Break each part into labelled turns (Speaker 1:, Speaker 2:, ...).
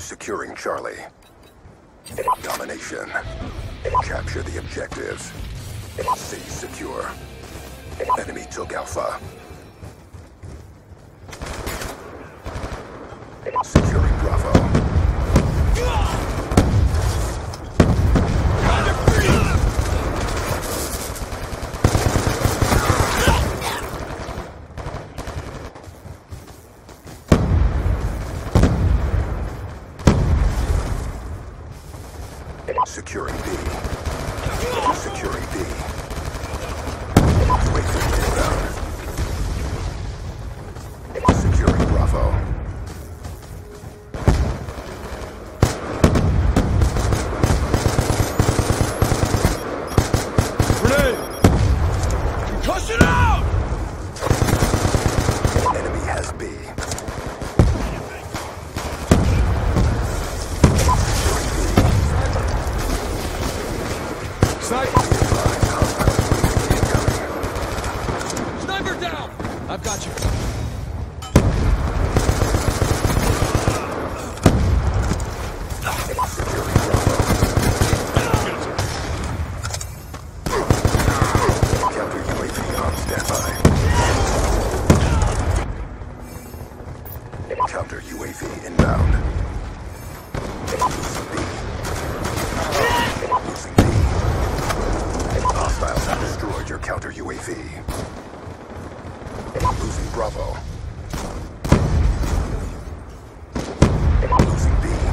Speaker 1: Securing Charlie. Domination. Capture the objectives. See secure. Enemy took Alpha. Securing Securing B. Securing B. Losing Bravo. Losing B.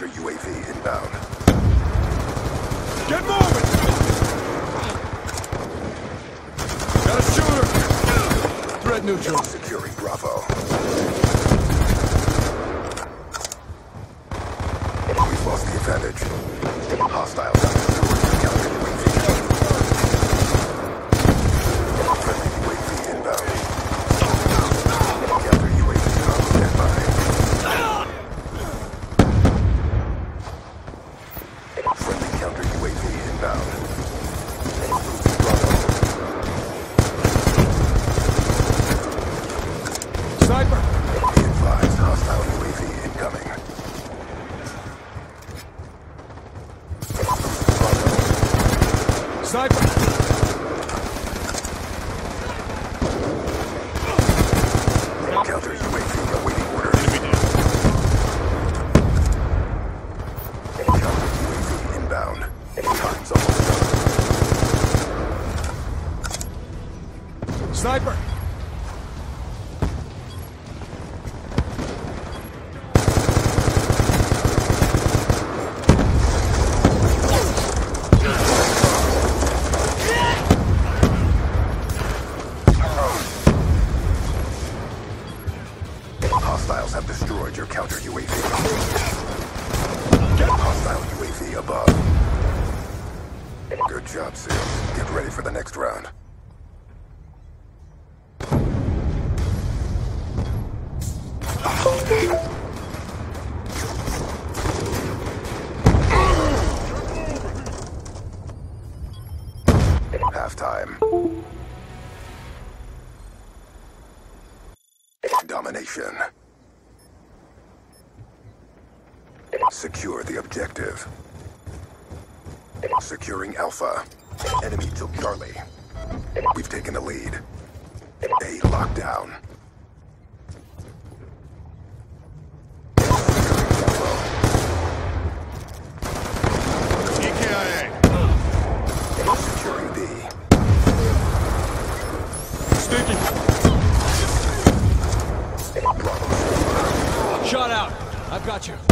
Speaker 1: Hunter UAV inbound.
Speaker 2: Get moving! Got a shooter! Threat neutral.
Speaker 1: Securing Bravo. We've lost the advantage. Hostile. Sniper! Be hostile UAV incoming. Sniper! Awaiting inbound. Time's.
Speaker 2: Sniper!
Speaker 1: Hostiles have destroyed your counter UAV. Hostile UAV above. Good job, Sid. Get ready for the next round. Halftime. Domination. Secure the objective. Securing Alpha. Enemy took Charlie. We've taken the lead. A lockdown.
Speaker 2: EKIA!
Speaker 1: Securing B.
Speaker 2: Shot out! I've got you.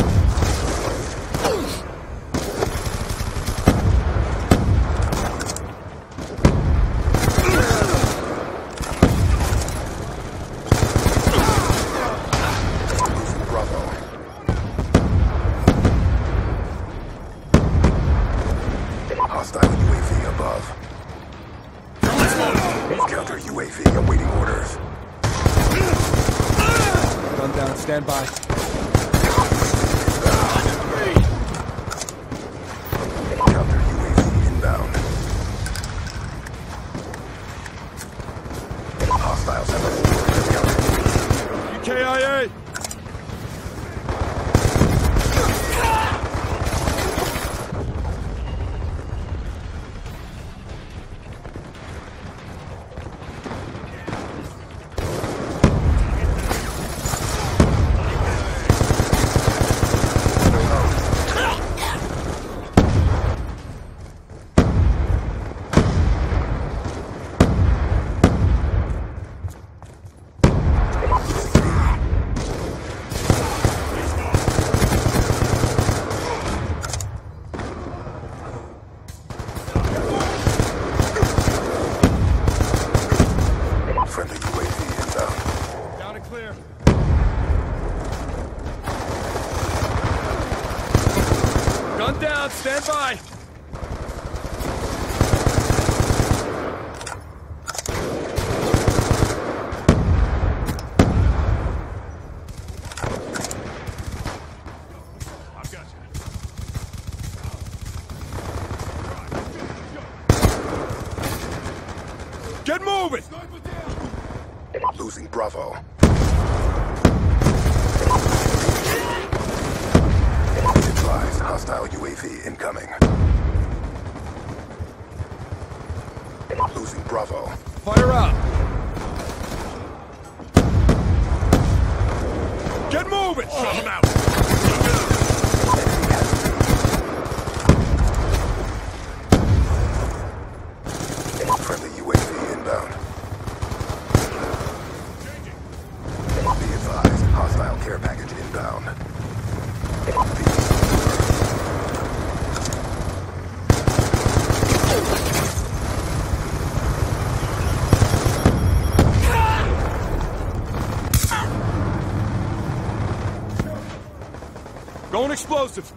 Speaker 2: Stand by. I've got you. Get moving!
Speaker 1: Losing Bravo. Advise hostile UAV incoming. Losing Bravo.
Speaker 2: Fire up! Get moving! Shut him out!
Speaker 1: Friendly UAV inbound. Be advised, hostile care package inbound.
Speaker 2: Going explosive!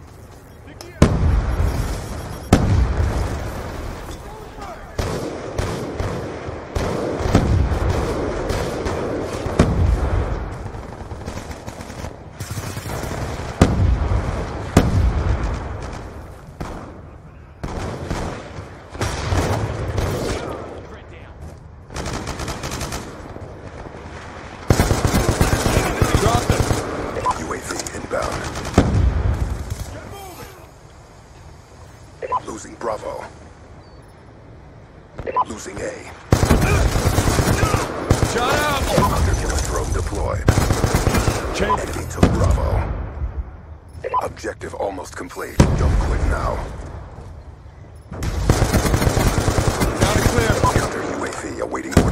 Speaker 1: Losing Bravo. Losing A.
Speaker 2: Shut up!
Speaker 1: Hunter Killer drone deployed.
Speaker 2: Change.
Speaker 1: Enemy took Bravo. Objective almost complete. Don't quit now.
Speaker 2: Now clear.
Speaker 1: Counter UAV awaiting order.